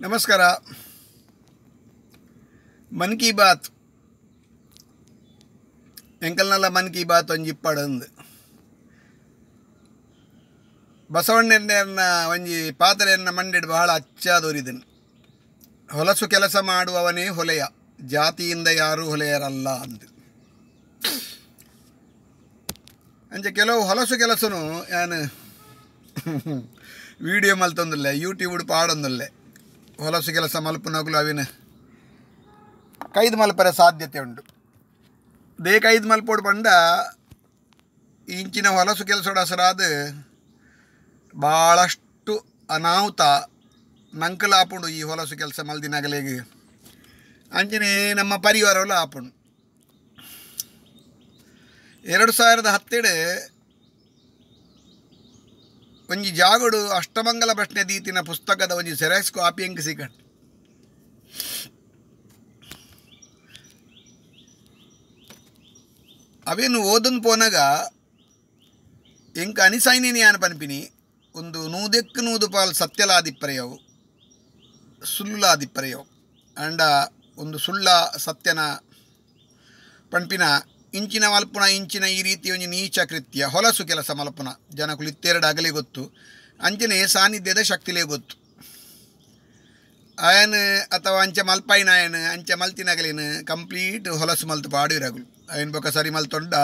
ನಮಸ್ಕಾರ ಮನ್ ಕಿ ಬಾತ್ ಎಂಕಲ್ನಲ್ಲ ಮನ್ ಕಿ ಬಾತ್ ಒಂಜಿ ಇಪ್ಪಡಂದು ಬಸವಣ್ಣನ ಒಂಜಿ ಪಾತ್ರೆಯನ್ನ ಮಂಡಿಡ್ ಬಹಳ ಅಚ್ಚಾದೋರಿದನು ಹೊಲಸು ಕೆಲಸ ಮಾಡುವವನೇ ಹೊಲೆಯ ಜಾತಿಯಿಂದ ಯಾರೂ ಹೊಲೆಯರಲ್ಲ ಅಂತ ಅಂಚೆ ಕೆಲವು ಹೊಲಸು ಕೆಲಸನು ಏನು ವಿಡಿಯೋ ಮಲ್ತೊಂದಿಲ್ಲ ಯೂಟ್ಯೂಬ್ ಪಾಡೊಂದಿಲ್ಲ ಹೊಲಸು ಕೆಲಸ ಮಲ್ಪುನಗಲು ಅವಿನ. ಕೈದು ಮಲ್ಪರ ಸಾಧ್ಯತೆ ಉಂಟು. ದೇ ಕೈದು ಮಲ್ಪೋಡು ಪಂಡ ಇಂಚಿನ ಹೊಲಸು ಕೆಲಸ ಹಸರಾದ ಭಾಳಷ್ಟು ಅನಾಹುತ ನಂಕಲ ಆಪುಂಡು ಈ ಹೊಲಸು ಕೆಲಸ ಮಲ್ದಿನಾಗಲೇಗೆ. ಅಂಚನೆ ನಮ್ಮ ಪರಿವಾರವಲ್ಲ ಆಪುಂಡು. ಎರಡು ಸಾವಿರದ ಹತ್ತೆಡೆ ಒಂಜಿ ಜಾಗಡು ಅಷ್ಟಮಂಗಲ ಪ್ರಶ್ನೆ ದೀತಿನ ಪುಸ್ತಕದ ಒಂಜಿ ಸೆರೆಸ್ ಕಾಪಿ ಎಂಕ್ ಸಿಕ್ಕ ಅವೇನು ಓದನ್ ಪೋನಾಗ ಎಂಕ ಅನಿಸೈನೇನಿ ಯಾನ್ ಪನ್ಪಿನಿ, ಒಂದು ನೂದೆಕ್ಕು ನೂದು ಪಾಲ್ ಸತ್ಯಲಾದಿಪ್ಪರೆಯವು ಸುಳ್ಳುಲಾದಿಪ್ಪರೆಯವು ಅಂಡ ಒಂದು ಸುಳ್ಳ ಸತ್ಯನ ಪಂಪಿನ ಇಂಚಿನ ಮಲ್ಪುನ ಇಂಚಿನ ಈ ರೀತಿ ಒಂಜಿ ನೀಚ ಕೃತ್ಯ, ಹೊಲಸು ಕೆಲಸ ಮಲ್ಪುನ. ಜನಕುಲು ಇತ್ತೆರಡು ಆಗಲೇ ಗೊತ್ತು. ಅಂಚನೆ ಸಾನ್ನಿಧ್ಯದ ಶಕ್ತಿಲೇ ಗೊತ್ತು. ಆಯನ್ ಅಥವಾ ಅಂಚೆ ಮಲ್ಪಾಯಿನ ಆಯನ್ ಅಂಚೆ ಮಲ್ತಿನಾಗಲೇನು ಕಂಪ್ಲೀಟ್ ಹೊಲಸು ಮಲ್ತು ಪಾಡಿರಗಲು ಆಯನ್ ಬೊಕ್ಕ ಸರಿ ಮಲ್ತೊಂಡ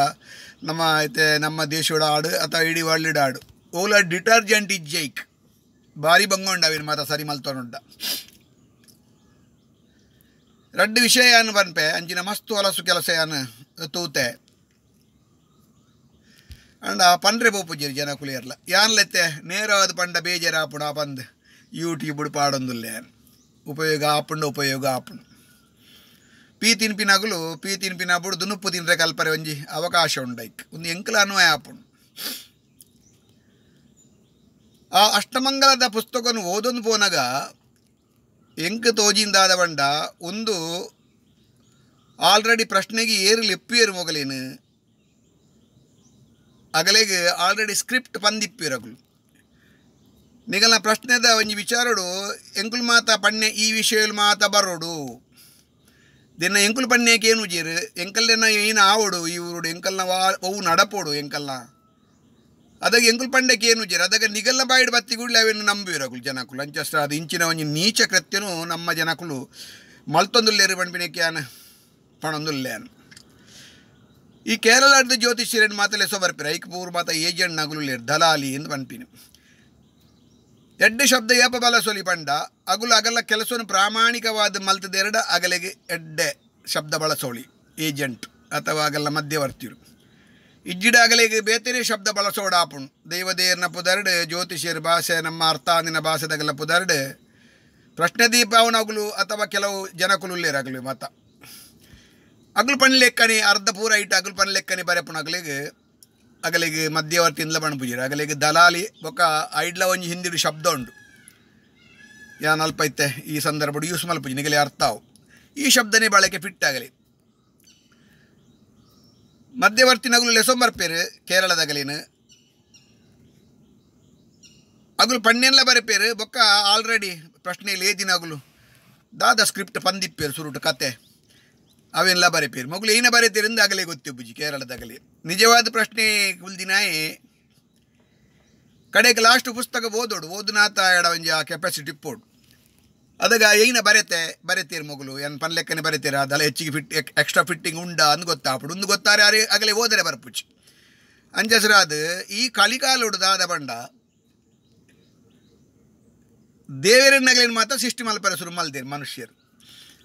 ನಮ್ಮ ಐತೆ, ನಮ್ಮ ದೇಶದ ಆಡು ಅಥವಾ ಇಡೀ ವರ್ಲ್ಡ್ ಆಡು. ಓಲ ಡಿಟರ್ಜೆಂಟ್ ಇಜ್ ಜೈಕ್ ಭಾರಿ ಬಂಗೊಂಡ ಅವಿನ ಮಾತ ಸರಿ ಮಲ್ತೊಂಡ ರಡ್ಡು ವಿಷಯ ಏನು ಬನ್ಪೆ ಅಂಚಿನ ಮಸ್ತ್ ಹೊಲಸು ಕೆಲಸ ಏನು ತೂತೆ. ಅಂಡ ಆ ಪಂಡ್ರೆ ಪೋಪುಜೀರು ಜನಕುಲಿಯರ್ಲ ಯಾನ್ಲೆತ್ತೆ ನೇರವಾದ ಪಂಡ ಬೇಜಾರು ಆಪುಣ ಆ ಪಂದ್ ಯೂಟ್ಯೂಬ್ ಪಾಡೊಂದುಲ್ಲೆ. ಉಪಯೋಗ ಆಪುಂಡು ಉಪಯೋಗ ಆಪುಂಡು. ಪೀ ತಿನ್ಪಿನಗುಲು ಪೀ ತಿನ್ಪಿನಬುಡು ದುನುಪ್ಪು ತಿನ್ರೆ ಕಲ್ಪರೆ ಒಂಜಿ ಅವಕಾಶ ಉಂಡೈಕ್. ಒಂದು ಎಂಕಲ ಅನ್ವಯ ಆಪುಂಡು. ಆ ಅಷ್ಟಮಂಗಲದ ಪುಸ್ತಕನು ಓದೊಂದು ಪೋನಾಗ, ಎಂಕ್ ತೋಜಿಂದಾದ ಬಂಡ ಒಂದು ಆಲ್ರೆಡಿ ಪ್ರಶ್ನೆಗೆ ಏರು ಲೆಪ್ಪಿಯರು ಮೊಗಲೇನು? ಅಗಲೆಗೆ ಆಲ್ರೆಡಿ ಸ್ಕ್ರಿಪ್ಟ್ ಪಂದಿಪ್ಪಿರಗಳು ನಿಗಲ್ನ ಪ್ರಶ್ನೆದ ಒಂಜಿ ವಿಚಾರಡು, ಎಂಕುಲ್ ಮಾತ ಪಣ್ಣೆ ಈ ವಿಷಯಲ್ ಮಾತ ಬರೋಡು. ದಿನ ಎಂಕುಲ್ ಪಣ್ಣೆಗೆ ಏನು ಜೀರು ಎಂಕಲ್ನ ಏನು ಆವಡು ಇವರು ಎಂಕಲ್ನ ವಾ ಅವು ನಡಪೋಡು ಎಂಕಲ್ನ? ಅದಾಗ ಎಂಕುಲ್ ಪಂಡಕ್ಕೆ ಏನು ಜೀರು ಅದಾಗ ನಿಗಲ್ನ ಬಾಯಿಡ್ ಬತ್ತಿಗುಳ್ಳಿ ಅವೇನು ನಂಬಿರಗಳು ಜನಕುಲು. ಅಂಚಷ್ಟ ಅದು ಇಂಚಿನ ಒಂಜಿ ನೀಚ ಕೃತ್ಯನು ನಮ್ಮ ಜನಕುಲು ಮಲ್ತೊಂದುಲ್ಲೇರು ಪಣ್ಪಿನಕ್ಕೆ ಯಾನ ಜ್ಯೋತಿಷ್ಯರನ್ನು ಮಾತಲೆ ಸೊ ಬರ್ಪಿರ ಐಕ್ ಪೂರ್ ಮಾತ ಏಜೆಂಟ್ ನಗುಲು ಲೇರ್ ದಲಾಲಿ ಎಂದು ಪನ್ಪಿನಿ ಎಡ್ಡೆ ಶಬ್ದ ಏಪ ಬಲ ಸೊಲಿ ಪಂಡ, ಅಗುಲು ಅಗಲ ಕೆಲಸವನ್ನು ಪ್ರಾಮಾಣಿಕವಾದ ಮಲ್ತದೆರಡ ಅಗಲೆಗೆ ಎಡ್ಡೆ ಶಬ್ದ ಬಳಸೋಳಿ ಏಜೆಂಟ್ ಅಥವಾ ಅಗಲ ಮಧ್ಯವರ್ತಿರು ಇಜ್ಜಿಡ ಅಗಲೆಗೆ ಬೇತರೆ ಶಬ್ದ ಬಳಸೋಡ ಆಪುಣ್ ದೈವದೇರ್ನ ಪುದರ್ಡ್, ಜ್ಯೋತಿಷ್ಯರ ಭಾಷೆ ನಮ್ಮ ಅರ್ಥಾಂದಿನ ಭಾಷೆದಾಗಲ ಪುದರ್ಡ್. ಪ್ರಶ್ನೆ ದೀಪಾವನಗುಲು ಅಥವಾ ಕೆಲವು ಜನಕುಲುಲ್ಲೇರಾಗಲಿ ಮತ. ಅಗಲು ಪಣ ಲೆಕ್ಕನೆ, ಅರ್ಧ ಪೂರ ಇಟ್ಟು ಅಗಲು ಪಣ ಲೆಕ್ಕನೆ ಬರೆಪುಣ ಅಗಲಿಗೆ ಅಗಲಿಗೆ ಮಧ್ಯವರ್ತಿಯಿಂದ ಬಣ್ಪುಜಿರ ಅಗಲಿಗೆ ದಲಾಲಿ ಬೊಕ್ಕ ಐಡ್ಲ ಒಂಜಿ ಹಿಂದಿಡು ಶಬ್ದ ಉಂಡು ಯಾನ್ ಅಲ್ಪ ಐತೆ ಈ ಸಂದರ್ಭ ಯೂಸ್ ಮಲ್ಪುಜಿ, ನಿಗಲಿ ಅರ್ಥ ಅವು ಈ ಶಬ್ದನೇ ಬಳಕೆ ಫಿಟ್ ಆಗಲಿ. ಮಧ್ಯವರ್ತಿ ನಗುಲು ಲೆಸೊಂಬರ್ಪೇರು ಕೇರಳದಗಲಿನ ಅಗಲು ಪಣ್ಣೆಲ್ಲ ಬರೆಪೇರು ಬೊಕ್ಕ ಆಲ್ರೆಡಿ ಪ್ರಶ್ನೆ ಲೇದಿನ ಅಗಲು. ದಾದ ಸ್ಕ್ರಿಪ್ಟ್ ಪಂದಿಪ್ಪೇರು ಸುರುಟು ಕತೆ. ಅವೆಲ್ಲ ಬರೆಪೇರು. ಏನ ಅಂದ್ರೆ ಆಗಲೇ ಗೊತ್ತಿಬ್ಬುಜಿ ಕೇರಳದಾಗಲಿ. ನಿಜವಾದ ಪ್ರಶ್ನೆ ಕುಲ್ದಿನಾಯಿ ಕಡೆಗೆ ಲಾಸ್ಟ್ ಪುಸ್ತಕ ಓದೋಡು ಓದುನಾತ ಎಡ ಒಂಜಿ ಆ ಕೆಪಾಸಿಟಿ ಇಪ್ಪೋಡು ಅದಾಗ ಏನ ಬರೆತೆ, ಬರೆತೀರಿ ಮಗಳು ಏನು ಪನ್ಲೆಕ್ಕನೆ ಬರೆತೀರ? ಅದೆಲ್ಲ ಹೆಚ್ಚಿಗೆ ಫಿಟ್ ಎಕ್ಸ್ಟ್ರಾ ಫಿಟ್ಟಿಂಗ್ ಉಂಡ ಅಂದ್ ಗೊತ್ತಾಪಡು ಒಂದು ಗೊತ್ತಾರೆ ಯಾರೇ ಆಗಲೇ ಓದರೆ ಬರ್ಪುಚ್ಚಿ ಅಂಜಸ್ರಾದ, ಈ ಕಲಿಕಾಲ ದಾದ ಬಂಡ ದೇವರನ್ನಗಲಿನ ಮಾತ್ರ ಸೃಷ್ಟಿ ಮಲ್ಪರ ಶುರು ಮಲ್ದೇರು ಮನುಷ್ಯರು.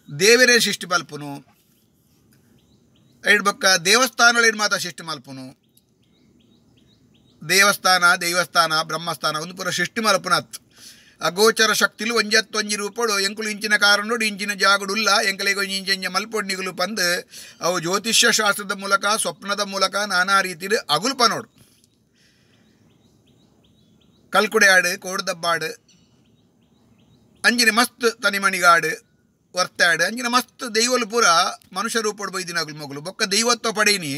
ದೇವರೇ ಸೃಷ್ಟಿ ಮಲ್ಪುನು ಐಡ್ ಬೊಕ್ಕ ದೇವಸ್ಥಾನಗಳಿನ ಮಾತ ಸೃಷ್ಟಿ ಮಲ್ಪುನು ದೇವಸ್ಥಾನ ದೇವಸ್ಥಾನ, ಬ್ರಹ್ಮಸ್ಥಾನ, ಒಂದು ಪೂರ ಸೃಷ್ಟಿ ಮಲ್ಪುನತ್ ಅಗೋಚರ ಶಕ್ತಿಲು ಒಂಜತ್ತೊಂಜಿ ರೂಪಡು, ಎಂಕುಲು ಇಂಚಿನ ಕಾರಣೋಡು ಇಂಚಿನ ಜಾಗಡುಲ್ಲ, ಎಂಕಲಿಗೆ ಇಂಚ ಇಂಚ ಮಲ್ಪೊಡು ನಿಗುಲು ಪಂದು, ಅವು ಜ್ಯೋತಿಷ್ಯ ಶಾಸ್ತ್ರದ ಮೂಲಕ, ಸ್ವಪ್ನದ ಮೂಲಕ ನಾನಾ ರೀತಿಲಿ ಅಗುಲು ಪನೋಡು ಕಲ್ಕುಡೆ ಆಡು ಕೋಡ್ದಬ್ಬಾಡು, ಅಂಜಿನ ಮಸ್ತ್ ತನಿಮಣಿಗಾಡು ವರ್ತಾಡು ಅಂಜಿನ ಮಸ್ತ್ ದೈವಲು ಪೂರ ಮನುಷ್ಯ ರೂಪಡು ಬೈದಿನಾಗಲು ಮಗಳು ಬೊಕ್ಕ ದೈವತ್ವ ಪಡೀನಿ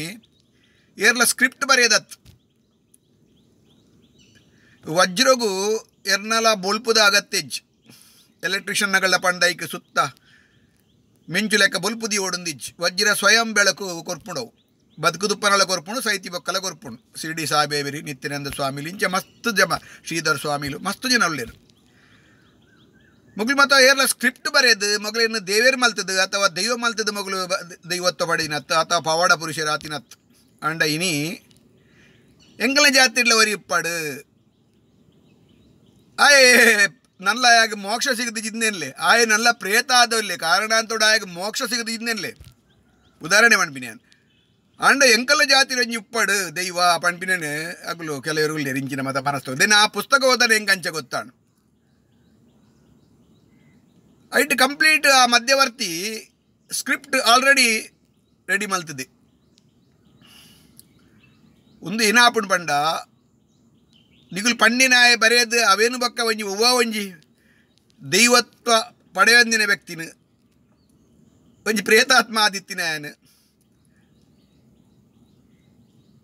ಏರ್ಲ ಸ್ಕ್ರಿಪ್ಟ್ ಬರೆಯದತ್ ವಜ್ರಗು ಎರ್ನಲ ಬೊಲ್ಪುದ ಅಗತ್ಯಜ್ ಎಲೆಕ್ಟ್ರಿಷಿಯನ್ಗಳ ಪಂಡೈಕ್ ಸುತ್ತ ಮಿಂಚು ಲೆಕ್ಕ ಬುಲ್ಪುದಿ ಓಡೊಂದಿಜ್ಜಿ ವಜ್ರ ಸ್ವಯಂ ಬೆಳಕು ಕೊರ್ಪುಂಡವು ಬದುಕುದುಪ್ಪನಲ ಕೊರ್ಪುಂಡು ಸೈತಿ ಬೊಕ್ಕಲ ಕೊರ್ಪುಂಡು ಶಿರ್ಡಿ ಸಾಬೇವಿರಿ ನಿತ್ಯಾನಂದ ಸ್ವಾಮಿಲು ಇಂಚ ಮಸ್ತ್ ಜಮ ಶ್ರೀಧರ್ ಸ್ವಾಮಿಲು ಮಸ್ತ್ ಜನ ಒಳ್ಳೆರು ಮಗಳು ಮತ್ತು ಏರ್ಲ ಸ್ಕ್ರಿಪ್ಟ್ ಬರೆಯದು ಮಗಳೇನು ದೇವೇರ್ ಮಲ್ತದು ಅಥವಾ ದೈವ ಮಲ್ತದ ಮಗಳು ದೈವತ್ವ ಪಡಿನತ್ತು ಅಥವಾ ಪವಾಡ ಪುರುಷರ ಆತಿನತ್ತು ಅಂಡ ಇನಿ ಎಂಗಲ ಜಾತಿಡ್ಲ ವರಿ ಇಪ್ಪಾಡು? ಆಯೇ ನಲ್ಲ ಆಗ ಮೋಕ್ಷ ಸಿಗದು ಜಿದ್ನೇನ್ಲೆ? ಆಯ್ ನಲ್ಲ ಪ್ರೇತ ಆದವಲ್ಲೇ ಕಾರಣ ಅಂತೋಡ ಆಗ ಮೋಕ್ಷ ಸಿಗದು ಜಿದ್ನೇನ್ಲೆ? ಉದಾಹರಣೆ ಮಾಡ್ಬಿನಿ ನಾನು. ಅಂಡ ಎಂಕಲ ಜಾತಿ ರಂಜಿ ಉಪ್ಪಾಡು ದೈವ ಪಂಪಿನೇನು ಅಗಲು ಕೆಲವರು ರಿಂಚಿನ ಮತ ಮನಸ್ತು ದೆನ್ ಆ ಪುಸ್ತಕ ಓದಾನೆ ಹೆಂಗೆ ಅಂಚ ಐಟ್ ಕಂಪ್ಲೀಟ್, ಆ ಮಧ್ಯವರ್ತಿ ಸ್ಕ್ರಿಪ್ಟ್ ಆಲ್ರೆಡಿ ರೆಡಿ ಮಲ್ತದೆ. ಒಂದು ಏನಾಪುಂಡು ಪಂಡ, ನಿಗುಲು ಪಂಡಿನಾಯ ಬರೆಯದು ಅವೇನು ಬಕ್ಕ ಒಂಜಿ ಒವ್ವ ಒಂಜಿ ದೈವತ್ವ ಪಡೆಯೊಂದಿನ ವ್ಯಕ್ತಿನ ಒಂಜಿ ಪ್ರೇತಾತ್ಮ ಆದಿತ್ತಿನ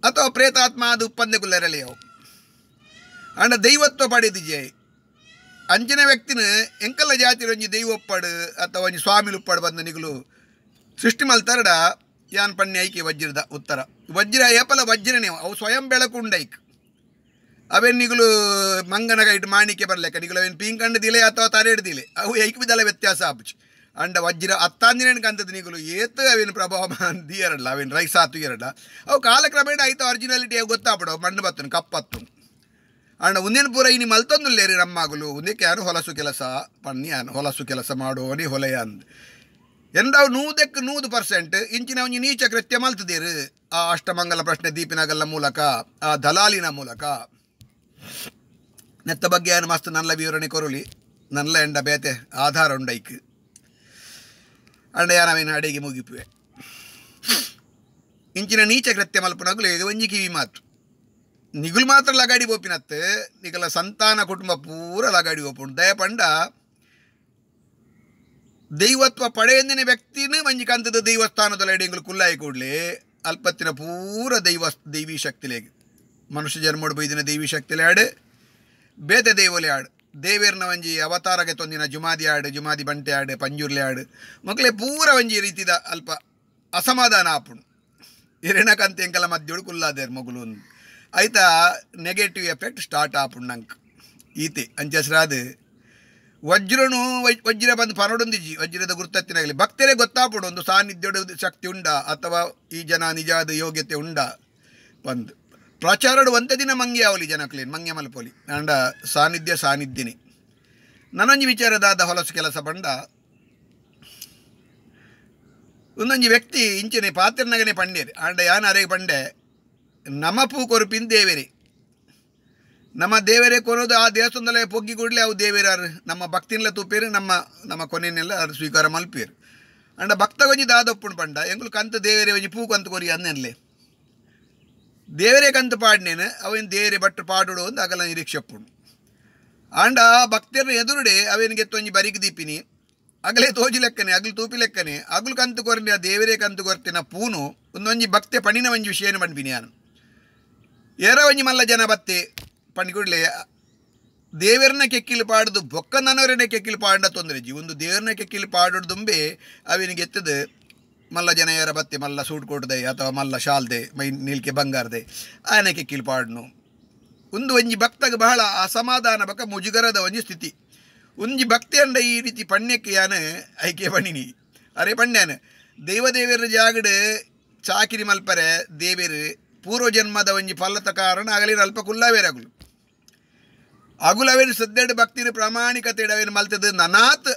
ಅಥವಾ ಪ್ರೇತಾತ್ಮ ಅದು ಉಪ್ಪಂದೆ ಕುಲ್ಲರಲೆಯವು ಅಣ್ಣ ದೈವತ್ವ ಪಡೆದಿಜೆ ಅಂಚಿನ ವ್ಯಕ್ತಿನ ಎಂಕಲ್ಲ ಜಾತಿ ಒಂಜಿ ದೈವ ಒಪ್ಪಡು ಅಥವಾ ಒಂಜಿ ಸ್ವಾಮಿಲು ಉಪ್ಪಡು ಬಂದ ನಿಗುಲು ಸೃಷ್ಟಿ ಮಲ್ತರಡ ಯಾನ್ ಪಣ್ಯ ಐಕೆ ವಜ್ರದ ಉತ್ತರ. ವಜ್ರ ಏಪಲ ವಜ್ರನೇ ಅವು ಸ್ವಯಂ ಬೆಳಕುಂಡೈಕ್. ಅವೇನು ನಿಗುಲು ಮಂಗನ ಕೈಟ್ ಮಾಣಿಕೆ ಬರ್ಲೆಕ್ಕ ನಿಗುಲು ಅವೇನು ಪಿಂಕಂಡು ದಿಲೆ ಅಥವಾ ತರೆಡ್ ದಿಲೆ, ಅವು ಐಕ್ ಬಿದ್ದಲ ವ್ಯತ್ಯಾಸ ಆಪುಚು. ಅಂಡ ವಜ್ರ ಹತ್ತಾಂದಿನ ಕಂತದ ನಿಗುಲು ಏತ್ ಅವೇನು ಪ್ರಭಾವ ದಿಯರಲ್ಲ ಅವೇನು ರೈಸ್ ಆತು ಎರಡ ಅವು ಕಾಲಕ್ರಮೇಣ ಆಯ್ತು ಒರಿಜಿನಾಲಿಟಿ ಗೊತ್ತಾಪಡು ಮಣ್ಣು ಬತ್ತನು ಕಪ್ಪತ್ತು ಅಂಡ ಒಂದಿನ ಪೂರ ಇನಿ ನಮ್ಮ ನಮ್ಮಗಲು ಒಂದಕ್ಕೆ ಯಾರು ಹೊಲಸು ಕೆಲಸ? ಪಣ್ಣಿ ಯಾನು ಹೊಲಸು ಕೆಲಸ ಮಾಡೋನಿ ಹೊಲೆಯ ಅಂದ್. ಎಂದಾವು ನೂದಕ್ಕೆ ನೂದು ಪರ್ಸೆಂಟ್ ಇಂಚಿನ ಒಂಜಿ ನೀಚ ಕೃತ್ಯ ಮಲ್ತದೇರು. ಆ ಅಷ್ಟಮಂಗಲ ಪ್ರಶ್ನೆ ದೀಪಿನಗಲ್ಲ ಮೂಲಕ, ಆ ದಲಾಲಿನ ಮೂಲಕ. ನೆತ್ತ ಬಗ್ಗೆ ಏನು ಮಸ್ತ್ ನಲ್ಲ ವಿವರಣೆ ಕೊರುಲಿ ನಲ್ಲ ಎಂಡ ಬೇತೆ ಆಧಾರ ಉಂಡೈಕ್. ಅಂಡ ಯಾನವೇನು ಅಡಿಗೆ ಮುಗಿಪುವೆ? ಇಂಚಿನ ನೀಚ ಕೃತ್ಯ ಮಲ್ಪನಾಗಲು, ಈಗ ಒಂಜಿ ಕಿವಿ ಮಾತು. ನಿಗುಲು ಮಾತ್ರ ಲಗಾಡಿ ಬೋಪಿನತ್ತೆ ನಿಗಲ ಸಂತಾನ ಕುಟುಂಬ ಪೂರ ಲಗಾಡಿ ಬೋಪುಂಡು ದಯಪಂಡ, ದೈವತ್ವ ಪಡೆಯಂದಿನ ವ್ಯಕ್ತಿನ ಮಂಜಿ ದೈವಸ್ಥಾನದ ಎಡೆಗಳು ಕುಲ್ಲಾಯಿ ಕೂಡಲೇ, ಅಲ್ಪತ್ತಿನ ಪೂರ ದೈವ, ದೈವಿ ಶಕ್ತಿಲೇಗೆ ಮನುಷ್ಯ ಜನ್ಮೋಡು ಬೈದಿನ ದೈವಿ ಶಕ್ತಿಲೆ ಆಡು, ಬೇತೆ ದೈವಲೆ ಆಡು. ದೇವೇರ್ನ ಒಂಜಿ ಅವತಾರಗೆ ತೊಂದಿನ ಜುಮಾದಿ ಆಡು, ಜುಮಾದಿ ಬಂಟೆ ಆಡು, ಪಂಜುರ್ಲೆ ಆಡು. ಮಕ್ಕಳೇ ಪೂರ ಒಂಜಿ ರೀತಿದ ಅಲ್ಪ ಅಸಮಾಧಾನ ಆಪುಣು. ಹಿರಣಕಂತ ಎಂಕಲ ಮಧ್ಯೋಡು ಕುಲ್ಲಾದೇರ್ ಮಗುಲು ಆಯ್ತಾ ನೆಗೆಟಿವ್ ಎಫೆಕ್ಟ್ ಸ್ಟಾರ್ಟ್ ಆಪ್ ನಂಗೆ. ಈತೆ ಅಂಚಸ್ರಾದು ವಜ್ರನು ವಜ್ರ ಬಂದು ಪರಡೊಂದಿಜಿ ವಜ್ರದ ಗುರುತತ್ತಿನಾಗಲಿ ಭಕ್ತರೇ ಗೊತ್ತಾಪುಡು, ಒಂದು ಸಾನ್ನಿಧ್ಯದ ಶಕ್ತಿ ಉಂಡ, ಅಥವಾ ಈ ಜನ ನಿಜಾದ ಯೋಗ್ಯತೆ ಉಂಡ ಬಂದು. ಪ್ರಚಾರಡು ಒಂದ ದಿನ ಮಂಗೆ ಅವಲಿ ಜನಕ್ಲೇನು ಮಂಗೆ ಮಲ್ಪೋಲಿ. ಅಂಡ ಸಾನ್ನಿಧ್ಯ, ಸಾನ್ನಿಧ್ಯನೇ. ನನೊಂಜಿ ವಿಚಾರದಾದ ಹೊಲಸು ಕೆಲಸ ಬಂಡ ಒಂದೊಂಜಿ ವ್ಯಕ್ತಿ ಇಂಚನೆ, ಪಾತ್ರನಗನೆ ಪಂಡೇರಿ ಆಂಡ ಯಾನ ಅರೆಗೆ ಪಂಡೆ ನಮ ಪೂ ಕೊರುಪಿನ ದೇವೇರಿ. ನಮ್ಮ ದೇವರೇ ಕೊನೋದು ಆ ದೇವಸ್ಥಾನದಲ್ಲೇ ಪೊಗ್ಗಿ ಕೂಡಲೇ ಅವು ದೇವೇರಾರು. ನಮ್ಮ ಭಕ್ತಿನೆಲ್ಲ ತೂಪೇರು ನಮ್ಮ ನಮ್ಮ ಕೊನೆನೆಲ್ಲ ಅದು ಸ್ವೀಕಾರ ಮಲ್ಪೇರು ಅಂಡ ಭಕ್ತ ಒಂಜಿ ದಾದೊಪ್ಪುಣು ಪಂಡ ಎಂಗಳು ಕಂತ ದೇವರೇ ಒಂಜಿ ಪೂ ಕಂತು ಕೊರಿ ಅನ್ನೆನ್ಲೆ. ದೇವರೇ ಕಂತ ಪಾಡ್ನೇನು, ಅವೇನು ದೇವರೇ ಬಟ್ಟು ಪಾಡುಡು ಒಂದು ಅಗಲ ನಿರೀಕ್ಷೆ ಒಪ್ಪುಂಡು ಆಂಡ ಭಕ್ತರನ್ನ ಎದುರುಡೆ ಅವೇನು ತೊಂಜಿ ಬರಿಕ್ ದೀಪಿನಿ, ಅಗಲೇ ತೋಜಿ ಲೆಕ್ಕನೆ, ಅಗಲು ತೂಪಿ ಲೆಕ್ಕನೆ, ಅಗಲು ಕಂತು ಕೊರ್ನಿ, ಆ ದೇವರೇ ಕಂತು ಕೊರ್ತಿನ ಪೂನು, ಒಂದೊಂಜಿ ಭಕ್ತೆ ಪಣಿನ ಒಂಜಿ ವಿಷಯನ ಮಾಡ್ಬಿನಿ ನಾನು. ಏರ ಒಂಜಿ ಮಲ್ಲ ಜನ ಬತ್ತೆ ಪಂಡಿಕೊಡ್ಲೆ ದೇವರನ್ನ ಕೆಕ್ಕಿಲು ಪಾಡುದು ಬೊಕ್ಕನವರನ್ನೇ ಕೆಕ್ಕಿಲು ಪಾಡ ತೊಂದರೆ ಜಿ ಒಂದು ದೇವರನ್ನ ಕೆಕ್ಕಿಲು ಪಾಡೋದು ದುಂಬೆ ಅವಿನಿಗೆ ಎತ್ತದು ಮಲ್ಲ ಜನ ಯಾರ ಬತ್ತೆ ಮಲ್ಲ ಸೂಟ್ ಕೊಡ್ದೆ ಅಥವಾ ಮಲ್ಲ ಶಾಲ್ದೆ, ಮೈ ನೀಲ್ಕೆ ಬಂಗಾರದೆ, ಆನೆ ಕೆಕ್ಕಿಲು ಪಾಡ್ನು. ಒಂದು ಒಂಜಿ ಭಕ್ತಗೆ ಬಹಳ ಅಸಮಾಧಾನ ಬಕ ಮುಜುಗರದ ಒಂಜಿ ಸ್ಥಿತಿ. ಒಂಜಿ ಭಕ್ತಿ ಅಂಡ ಈ ರೀತಿ ಪಣ್ಯಕ್ಕೆ ಯಾನ ಐಕೆ ಪಣಿನಿ. ಅರೆ ಪಣ್ಯಾನ, ದೇವದೇವರ ಜಾಗಡೆ ಚಾಕಿರಿ ಮಲ್ಪರೆ, ದೇವೇರು ಪೂರ್ವ ಜನ್ಮದ ಒಂಜಿ ಫಲತ ಕಾರಣ ಆಗಲಿನ ಅಲ್ಪ ಕುಲ್ಲಾವೇರಗುಲು ಅಗುಲವೇನು ಸದ್ದೆಡ್ ಭಕ್ತಿನ ಪ್ರಾಮಾಣಿಕತೆ ಅವೇನು ಮಲ್ತದ ನನಾತ್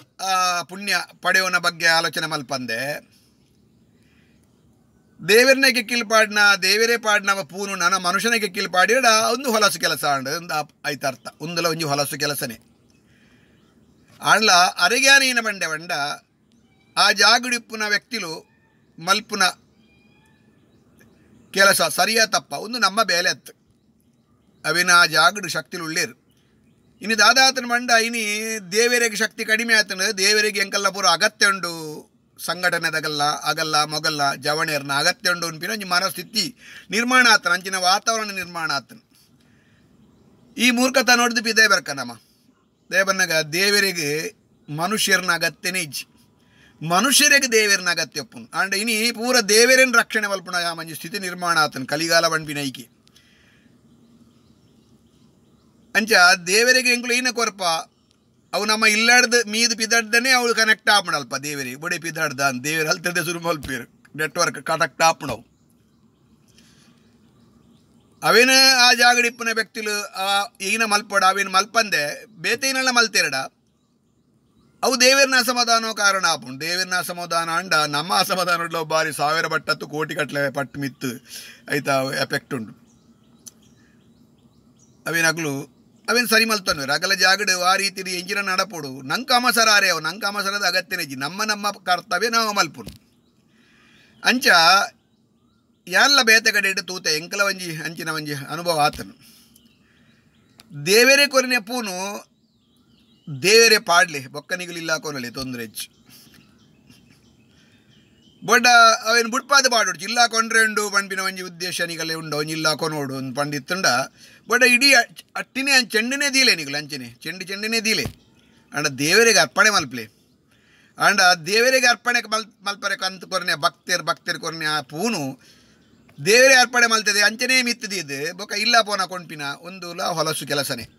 ಪುಣ್ಯ ಪಡೆಯೋನ ಬಗ್ಗೆ ಆಲೋಚನೆ ಮಲ್ಪಂದೆ. ದೇವರನ್ನ ಕೆಕ್ಕಿಲ್ ಪಾಡ್ನ, ದೇವರೇ ಪಾಡ್ನವ ಪೂನು, ನನ್ನ ಮನುಷ್ಯನ ಕೆಕ್ಕಿಲ್ ಪಾಡಿಡ ಒಂದು ಹೊಲಸು ಕೆಲಸ ಅಂಡ ಆಯ್ತ ಅರ್ಥ ಒಂದಲ ಒಂಜಿ ಹೊಲಸು ಕೆಲಸನೇ. ಆಂಡ್ಲ, ಅರೆಗ್ಯಾನೇನ ಬಂಡೆ ಬಂಡ, ಆ ಜಾಗುಡಿಪ್ಪುನ ವ್ಯಕ್ತಿಲು ಮಲ್ಪುನ ಕೆಲಸ ಸರಿಯಾ ತಪ್ಪ? ಒಂದು ನಮ್ಮ ಬೇಲೆ ಅತ್ತು ಅವಿನಾಜ ಆ ಜಾಗಡು ಶಕ್ತಿಲು ಉಳ್ಳೇರು ಇನ್ನು ದಾದಾತನ ಮಂಡ, ಇನಿ ದೇವರಿಗೆ ಶಕ್ತಿ ಕಡಿಮೆ ಆತನ, ದೇವರಿಗೆ ಎಂಕಲ್ಲ ಪೂರ ಅಗತ್ಯ ಉಂಡು. ಸಂಘಟನೆದಾಗಲ್ಲ ಆಗಲ್ಲ ಮೊಗಲ್ಲ, ಜವಣೆರ್ನ ಅಗತ್ಯ ಉಂಡು ಅನ್ಪಿನ ಮನಸ್ಥಿತಿ ನಿರ್ಮಾಣ ಆತನ, ಅಂಚಿನ ವಾತಾವರಣ ನಿರ್ಮಾಣ ಆತನ. ಈ ಮೂರ್ಖತ ನೋಡಿದ್ವಿ ಇದೇ ಬರ್ಕ ನಮ್ಮ ದೇವನ್ನಾಗ ದೇವರಿಗೆ ಮನುಷ್ಯರನ್ನ ಅಗತ್ಯನೇ ಇಜ್ಜಿ. ಮನುಷ್ಯರಿಗೆ ದೇವೇರನ ಅಗತ್ಯ ಒಪ್ಪುನು ಅಂಡ್ ಇನಿ ಪೂರ ದೇವೇರನ್ ರಕ್ಷಣೆ ಮಲ್ಪುನ ಮಂಜಿ ಸ್ಥಿತಿ ನಿರ್ಮಾಣ ಆತನು ಕಲಿಗಾಲ ಬಣ್ಪಿನ ಐಕಿ ಅಂಚ ದೇವರಿಗೆ ಎಂಕ್ಲು ಏನ ಕೊರಪ ಅವು ನಮ್ಮ ಇಲ್ಲಾಡ್ದ ಮೀದು ಪಿದಾಡ್ದನೆ ಅವಳು ಕನೆಕ್ಟ್ ಆಪಣಲ್ಪ ದೇವರಿಗೆ ಬೊಡೆ ಪಿದಾಡ್ದ ಅಂತ ದೇವರು ಅಲ್ತದೆ ಶುರು ಮಲ್ಪೇರು ನೆಟ್ವರ್ಕ್ ಕನೆಕ್ಟ್ ಆಪಣವು ಅವೇನ ಆ ಜಾಗಡಿಪ್ಪನ ವ್ಯಕ್ತಿಲು ಆ ಈಗಿನ ಮಲ್ಪಡ ಅವೇನು ಮಲ್ಪಂದೆ ಬೇತೇನೆಲ್ಲ ಮಲ್ತೇರಡ ಅವು ದೇವರನ ಅಸಮಾಧಾನೋ ಕಾರಣ. ಆಪುಂಡು ದೇವರನ ಅಸಮಾಧಾನ ಅಂಡ. ನಮ್ಮ ಅಸಮಾಧಾನ ಬಾರಿ ಸಾವಿರ ಬಟ್ಟತ್ತು ಕೋಟಿ ಕಟ್ಲೆ ಪಟ್ಟು ಮಿತ್ತು ಐತ ಎಫೆಕ್ಟ್ ಉಂಟು. ಅಗಲು ಅವೇನು ಸರಿ ಮಲ್ತನ್ವೆ? ಅಗಲ ಜಾಗಡು ಆ ರೀತಿ ಎಂಜಿನ ನಡಪೋಡು. ನಂಗೆ ಅಮಸರ ಅವು ನಂಗೆ ಅಮಸರದ ನಮ್ಮ ನಮ್ಮ ಕರ್ತವ್ಯ ನಾವು ಮಲ್ಪುನು. ಅಂಚ ಯಾಲ್ಲ ಬೇತೆ ಕಡೆ ಇಟ್ಟು ತೂತೆ? ಎಂಕಲ ಒಂಜಿ, ಅಂಚಿನ ಒಂಜಿ ಅನುಭವ ಆತನು. ದೇವರೇ ಕೊರಿನೆ ಪೂನು ದೇವರೇ ಪಾಡ್ಲಿ ಬೊಕ್ಕನಿಗಳಿಲ್ಲ ಕೊನಲಿ, ತೊಂದರೆ ಹೆಚ್ಚು. ಬೊಡ್ಡ ಅವೇನು ಬುಡ್ಪಾದ ಪಾಡೋಡು ಜಿಲ್ಲಾ ಕೊಂಡ್ರೆಂಡು ಪಂಪಿನ ಒಂಜಿ ಉದ್ದೇಶ ನಿಗಲೆ ಉಂಡು ಒಂಜಿ ಇಲ್ಲ ಕೊನೋಡು ಒಂದು ಪಂಡಿತ್ತುಂಡ ಬೊಡ್ಡ ಇಡೀ ಅಟ್ಟಿನೇ ಚೆಂಡನೇ ದೀಲೆ ನಿಗಲು, ಅಂಚನೆ, ಚೆಂಡು ಚೆಂಡನೇ ದೀಲೆ. ಅಂಡ ದೇವರಿಗೆ ಅರ್ಪಣೆ ಮಲ್ಪಲೆ. ಅಂಡ ದೇವರಿಗೆ ಅರ್ಪಣೆ ಮಲ್, ಮಲ್ಪರೆ ಕಂತು ಕೊರನೆ, ಭಕ್ತರು ಭಕ್ತರು ಕೊರನೆ ಆ ಪೂನು. ದೇವರೇ ಅರ್ಪಣೆ ಮಲ್ತದೆ ಅಂಚನೇ ಮಿತ್ತದಿದ್ದು ಬೊಕ್ಕ ಇಲ್ಲ ಪೋನ ಕೊಂಪಿನ ಒಂದು ಹೊಲಸು ಕೆಲಸನೇ.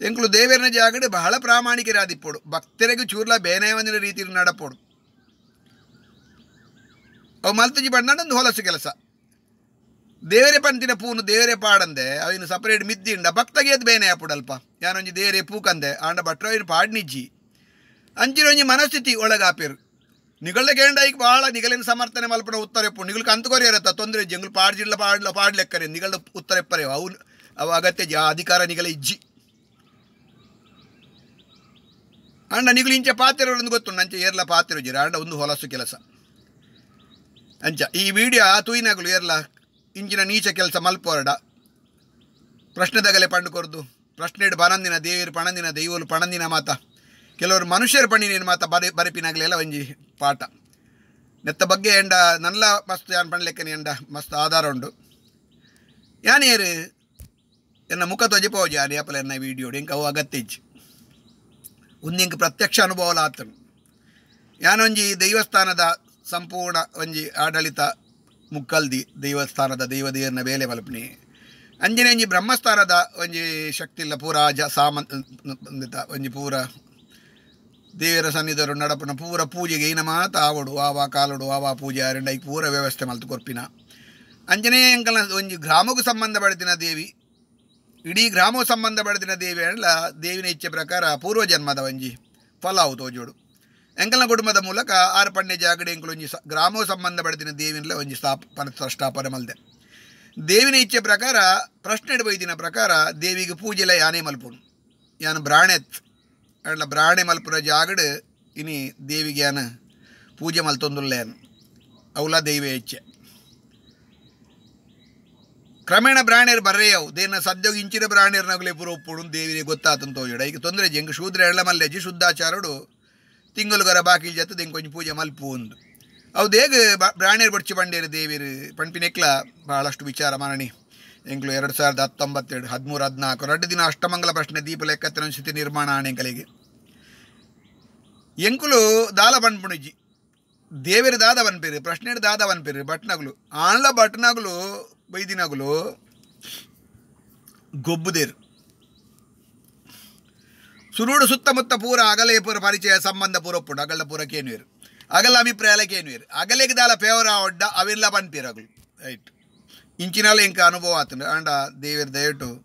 ಎಂಕ್ಲು ದೇವರನ ಜಾಗಡೆ ಬಹಳ ಪ್ರಾಮಾಣಿಕರಾದಿಪ್ಪೋಡು. ಭಕ್ತರಿಗೆ ಚೂರ್ಲ ಬೇನೆ ಒಂದಿನ ರೀತಿಯಲ್ಲಿ ನಡಪೋಡು ಅವು ಮಲ್ತಜಿ ಬಣ್ಣೊಂದು ಹೊಲಸು ಕೆಲಸ. ದೇವರೇ ಪಂತಿನ ಪೂನು ದೇವರೇ ಪಾಡಂದೆ ಅವನು ಸಪರೇಟ್ ಮಿದ್ದಿಂಡ ಭಕ್ತಗೆ ಎದ್ದು ಬೇನೆ ಆಪುಡಲ್ಪ ಯಾನೊಂಜಿ ದೇವರೇ ಪೂಕಂದೆ, ಆಂಡ ಭಟ್ರ ಅವಿನ ಪಾಡ್ನಿಜ್ಜಿ ಅಂಚಿನೊಂಜಿ ಮನಸ್ಥಿತಿ ಒಳಗಾಪೇರು. ಕೇಂಡ ಈಗ ಭಾಳ ನಿಗಲಿನ ಸಮರ್ಥನೆ ಮಲ್ಪನ ಉತ್ತರ ಎಪ್ಪು ನಿಗಲ್ ಕಂತು ಕೊರಿಯರತ್ತ ತೊಂದರೆ ಜಂಗಲ್ ಪಾಡ್ಜಿಡ್ಲ ಪಾಡ್ಲ ಪಾಡ್ಲೆಕ್ಕರೆ ನಿಗಳ್ದ ಉತ್ತರ ಎಪ್ಪರೆ ಅವು ಅವು ಅಗತ್ಯ ಅಧಿಕಾರ ನಿಗಲ ಇಜ್ಜಿ. ಅಂಡ ನಿಗುಲು ಇಂಚ ಒಂದು ಗೊತ್ತು. ಅಂಚೆ ಏರ್ಲ ಪಾತ್ರೆ ಜಿರ. ಅಂಡ ಒಂದು ಹೊಲಸು ಕೆಲಸ. ಅಂಚ, ಈ ವಿಡಿಯೋ ತೂಯಿನಾಗಲು ಏರ್ಲ ಇಂಚಿನ ನೀಚ ಕೆಲಸ ಮಲ್ಪೋರಡ ಪ್ರಶ್ನೆ ದಗಲೆ ಪಂಡು ಕೊರ್ದು. ಪ್ರಶ್ನೆಡ್ ಬನಂದಿನ ದೇವರು ಪಣಂದಿನ ದೈವಲು ಪಣಂದಿನ ಮಾತ. ಕೆಲವರು ಮನುಷ್ಯರ ಪಣಿನೇನು ಮಾತ ಬರಿ ಎಲ್ಲ ಒಂಜಿ ಪಾಠ. ನೆತ್ತ ಬಗ್ಗೆ ಎಂಡ ನಲ್ಲ ಮಸ್ತ್ ಯಾನ್ ಪಣ್ಲೆಕ್ಕನೆ ಎಂಡ ಮಸ್ತ್ ಆಧಾರ ಉಂಡು. ಯಾನೇರು ಎನ್ನ ಮುಖ ತೊಜಿಪೋಜಿ ಆ ಯಾಪಲ ಎನ್ನ ವಿಡಿಯೋ ಎಂಕ ಅವು ಅಗತ್ಯ ಒಂದಿಂಕ ಪ್ರತ್ಯಕ್ಷ ಅನುಭವ ಆತನು. ಯಾನೊಂಜಿ ದೈವಸ್ಥಾನದ ಸಂಪೂರ್ಣ ಒಂಜಿ ಆಡಳಿತ ಮುಕ್ಕಲ್ದಿ ದೈವಸ್ಥಾನದ ದೈವದೇವರನ್ನ ಬೇಲೆ ಮಲ್ಪನಿ ಅಂಜನೆ ಬ್ರಹ್ಮಸ್ಥಾನದ ಒಂಜಿ ಶಕ್ತಿಲ್ಲ ಪೂರ ಜ ಸಾಮಂತ ಒಂಜಿ ಪೂರ ದೇವರ ಸನ್ನಿಧರು ನಡಪನ ಪೂರ ಪೂಜೆಗೆ ಏನ ಮಾತ ಆವಡು ಆವಾ ಕಾಲಡು ಆವಾ ಪೂಜೆ ಆರಂಡ ಪೂರ ವ್ಯವಸ್ಥೆ ಮಲ್ತು ಕೊರ್ಪಿನ. ಅಂಜನೇ ಅಂಕಲ ಒಂಜಿ ಗ್ರಾಮಕ್ಕೂ ಸಂಬಂಧ ಪಡೆದಿನ ದೇವಿ ಇಡೀ ಗ್ರಾಮವು ಸಂಬಂಧ ಪಡೆದಿನ ದೇವಿ ಅಲ್ಲ, ದೇವಿನ ಇಚ್ಛೆ ಪ್ರಕಾರ ಪೂರ್ವ ಜನ್ಮದ ಒಂಜಿ ಫಲಾವು ತೋಜೋಡು. ಎಂಕಲ್ನ ಕುಟುಂಬದ ಮೂಲಕ ಆರು ಪಣ್ಣೆ ಜಾಗಡೆ ಎಂಕಲು ಒಂಜಿ ಗ್ರಾಮವು ಸಂಬಂಧ ಪಡೆದಿನ ದೇವಿನಲ್ಲ ಒಂಜಿ ಸ್ಥಾಪನ ಸ್ಥಾಪನೆ ಮಲ್ದೆ. ದೇವಿನ ಇಚ್ಛೆ ಪ್ರಕಾರ, ಪ್ರಶ್ನೆ ಇಡಬೈದಿನ ಪ್ರಕಾರ ದೇವಿಗೆ ಪೂಜೆಲ ಯಾನೇ ಮಲ್ಪುನು. ಯಾನು ಬ್ರಾಣೆತ್, ಅಲ್ಲ ಬ್ರಾಣೆ ಮಲ್ಪುರ ಜಾಗಡ್ ಇನಿ ದೇವಿಗೆ ಯಾನ ಪೂಜೆ ಮಲ್ತೊಂದುಲ್ಲೇನು. ಅವಲ ದೈವ ಇಚ್ಛೆ. ಕ್ರಮೇಣ ಬ್ರಾಣೇರು ಬರ್ರೆಯವು ದೇನ ಸದ್ಯೋಗ ಇಂಚಿನ ಬ್ರಾಣೇರ್ನಾಗಲೇ ಪೂರ ಒಪ್ಪುಡು ದೇವಿಗೆ ಗೊತ್ತಾತಂತ ತೋಜಡ ಈಗ ತೊಂದರೆ ಜಂಗ ಶೂದ್ರ ಎಳ್ಳ ಮಲ್ಲೆಜ್ಜಿ ಶುದ್ಧಾಚಾರಡು ತಿಂಗಳುಗರ ಬಾಕಿ ಜತ್ತು ದೆಂಗೆ ಕೊಂಚ ಪೂಜೆ ಮಲ್ಪು ಒಂದು ಅವು ದೇಗ ಬ್ರಾಣೇರು ಬಡ್ಚಿ ಬಂಡೇರು ದೇವಿರು? ಪಂಪಿನೆಕ್ಲ ಭಾಳಷ್ಟು ವಿಚಾರ ಮರಣಿ. ಎಂಕ್ಲು ಎರಡು ಸಾವಿರದ ಹತ್ತೊಂಬತ್ತೆರಡು, ಹದಿಮೂರು, ಹದಿನಾಲ್ಕು ಎರಡು ದಿನ ಅಷ್ಟಮಂಗಲ ಪ್ರಶ್ನೆ ದೀಪ ಲೆಕ್ಕತ್ತಿನ ಸ್ಥಿತಿ ನಿರ್ಮಾಣ ಆಣೆಂಕಲಿಗೆ ಎಂಕುಲು ದಾಲ ಬಣ್ಪುಣಿಜಿ ದೇವರ ದಾದ ಬನ್ಪೇರು ಪ್ರಶ್ನೆ ದಾದ ಬನ್ಪೇರು ಬಟ್ನಗುಲು ಆಣ್ಲ ಬಟ್ನಗುಲು ಬೈದಿನಗುಲು ಗೊಬ್ಬುದೇರು ಸುರುಡು ಸುತ್ತಮುತ್ತ ಪೂರ ಅಗಲೆ ಪೂರ ಪರಿಚಯ ಸಂಬಂಧ ಪೂರ ಒಪ್ಪುಂಡು ಅಗಲ ಪೂರ ಕೇನುವೇರು ಅಗಲ ಅಭಿಪ್ರಾಯ ಕೇನುವೇರು ಅಗಲೆಗೆ ದಾಲ ಫೇವರ ಒಡ್ಡ ಅವೆಲ್ಲ ಬನ್ಪೇರು ಅಗಲು ರೈಟ್ ಇಂಚಿನಾಲ ಎಂಕ ಅನುಭವ ಆತಂಡು ಆಂಡ ದೇವರ ದಯಟು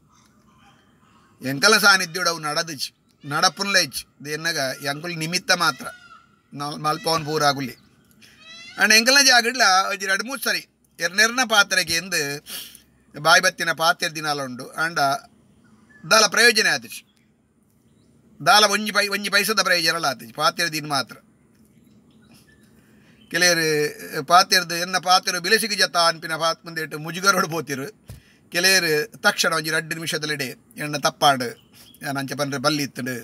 ಎಂಕಲ ಸಾನ್ನಿಧ್ಯೋಡು ಅವು ನಡದಿಚ್ಚು ನಡಪುನ್ಲ ಇಚ್ಚು ದೇನ್ನಾಗ ಎಂಕುಲ್ ನಿಮಿತ್ತ ಮಾತ್ರ ನಾಲ್ ಮಲ್ಪವನ್ ಪೂರ ಆಗುಲಿ ಅಂಡ್ ಎಂಕಲ್ನ ಜಾಗಡ್ಲ ಎರ್ನೆರ್ನ ಪಾತ್ರೆಗೆ ಎಂದು ಬಾಯಿ ಬತ್ತಿನ ಪಾತ್ರೆ ದಿನಾಲ ಉಂಡು ಅಂಡ ದಾಲ ಪ್ರಯೋಜನ ಆತಿಚ್. ದಾಲ ಒಂಜಿ ಪೈ ಒಂಜಿ ಪೈಸದ ಪ್ರಯೋಜನ ಆತಿಜ್ ಪಾತ್ರೆ ದಿನ ಮಾತ್ರ. ಕೆಲವರು ಪಾತ್ರೆದು ಎನ್ನ ಪಾತ್ರೆ ಬಿಲೆಸಿಗೆ ಜತ ಅನ್ಪಿನ ಪಾತ್ ಮುಂದೆ ಇಟ್ಟು ಮುಜುಗರೋಡು ಪೋತಿರು. ಕೆಲವರು ತಕ್ಷಣ ಒಂಜಿ ಎರಡು ನಿಮಿಷದಲ್ಲಿಡೆ ಎಣ್ಣ ತಪ್ಪಾಡು ನಂಚ ಬಲ್ಲಿ ಇತ್ತಡು.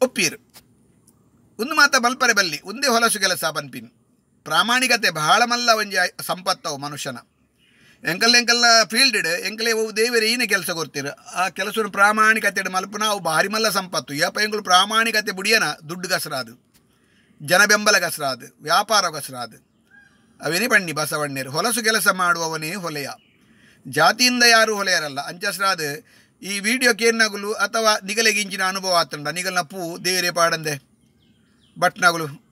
ಒಪ್ಪೀರು. ಒಂದು ಮಾತ ಬಲ್ಪರೆ ಬಲ್ಲಿ ಒಂದೇ ಹೊಲಸು ಕೆಲಸ ಬನ್ಪಿನ್ ಪ್ರಾಮಾಣಿಕತೆ ಬಹಳ ಮಲ್ಲ ಒಂಜಿ ಸಂಪತ್ತವು ಮನುಷ್ಯನ. ಎಂಕಲ್ ಎಂಕಲ್ಲ ಫೀಲ್ಡ್ ಎಂಕಲೇ ಅವು ದೇವರು, ಏನೇ ಕೆಲಸ ಕೊಡ್ತೀರ? ಆ ಕೆಲಸನ ಪ್ರಾಮಾಣಿಕತೆ ಮಲ್ಪನ ಅವು ಭಾರಿ ಮಲ್ಲ ಸಂಪತ್ತು. ಯಪ್ಪ ಎಂಕುಲು ಪ್ರಾಮಾಣಿಕತೆ ಬುಡಿಯನ, ದುಡ್ಡು ಗಸರಾದು ಜನ ಬೆಂಬಲ ಗಸರಾದು ವ್ಯಾಪಾರ ಗಸರಾದು ಅವೇನೇ ಬಣ್ಣಿ ಬಸವಣ್ಣರು, ಹೊಲಸು ಕೆಲಸ ಮಾಡುವವನೇ ಹೊಲೆಯ. ಜಾತಿಯಿಂದ ಯಾರು ಹೊಲೆಯರಲ್ಲ. ಅಂಚಸ್ರಾದ ಈ ವಿಡಿಯೋ ಏನಾಗಲು ಅಥವಾ ನಿಗಲೆಗಿಂಚಿನ ಅನುಭವ ಆತಂಡ? ನಿಗಲ್ನ ಪೂ ದೇವರೇ ಪಾಡಂದೆ. ಬಟ್ನಗಳು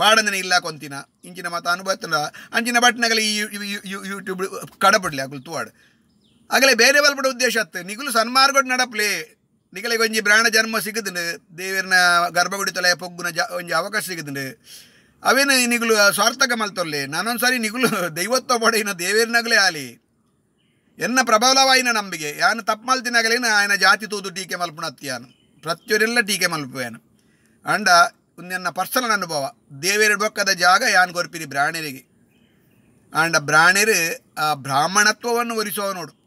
ಪಾಡನೆ ಇಲ್ಲ ಕೊಂತಿನ. ಇಂಚಿನ ಮಾತ ಅನುಭವತನ ಅಂಚಿನ ಬಟ್ನಗಳ ಈ ಯೂಟ್ಯೂಬ್ ಕಡಪಡ್ಲಿ ಅಗಲು ತೂವಾಡ್ ಆಗಲೇ ಬೇರೆ ಬಲ್ಪಡ ಉದ್ದೇಶ ಅತ್ತೆ. ನಿಗಲು ಸನ್ಮಾರ್ಗಡ್ ನಡಪ್ಲಿ. ನಿಗಲೆ ಒಂಜಿ ಪ್ರಾಣ ಜನ್ಮ ಸಿಗದುಂಡು ದೇವಿರನ ಗರ್ಭಗುಡಿ ತಲೆಯ ಪೊಗ್ಗುನ ಜ, ಒಂಜಿ ಅವಕಾಶ ಸಿಗದುಂಡು ಅವೇನು ನಿಗುಲು ಸ್ವಾರ್ಥಕ ಮಲ್ತೊಲ್ಲೆ ನಾನೊಂದ್ಸಾರಿ ನಿಗಲು ದೈವತ್ವ ಪಡ ದೇವಿರನಗಲೇ ಆಲಿ. ಎನ್ನ ಪ್ರಬಲವಾಯಿನ ನಂಬಿಕೆ ಯಾನು ತಪ್ಪು ಮಲ್ತಿನಾಗಲೇನು ಆಯನ ಜಾತಿ ತೂದು ಟೀಕೆ ಮಲ್ಪುಣತ್ಯಾನು ಪ್ರತಿಯೊರೆಲ್ಲ ಟೀಕೆ ಮಲ್ಪುವೇನು ಅಂಡ ನನ್ನ ಪರ್ಸನಲ್ ಅನುಭವ. ದೇವೇರು ಬೊಕ್ಕದ ಜಾಗ ಯಾನ್ ಗೊರ್ಪಿರಿ ಬ್ರಾಹ್ಮಣರಿಗೆ. ಅಂಡ ಬ್ರಾಹ್ಮಣರು ಆ ಬ್ರಾಹ್ಮಣತ್ವವನ್ನು ಒರಿಸುವ ನೋಡು.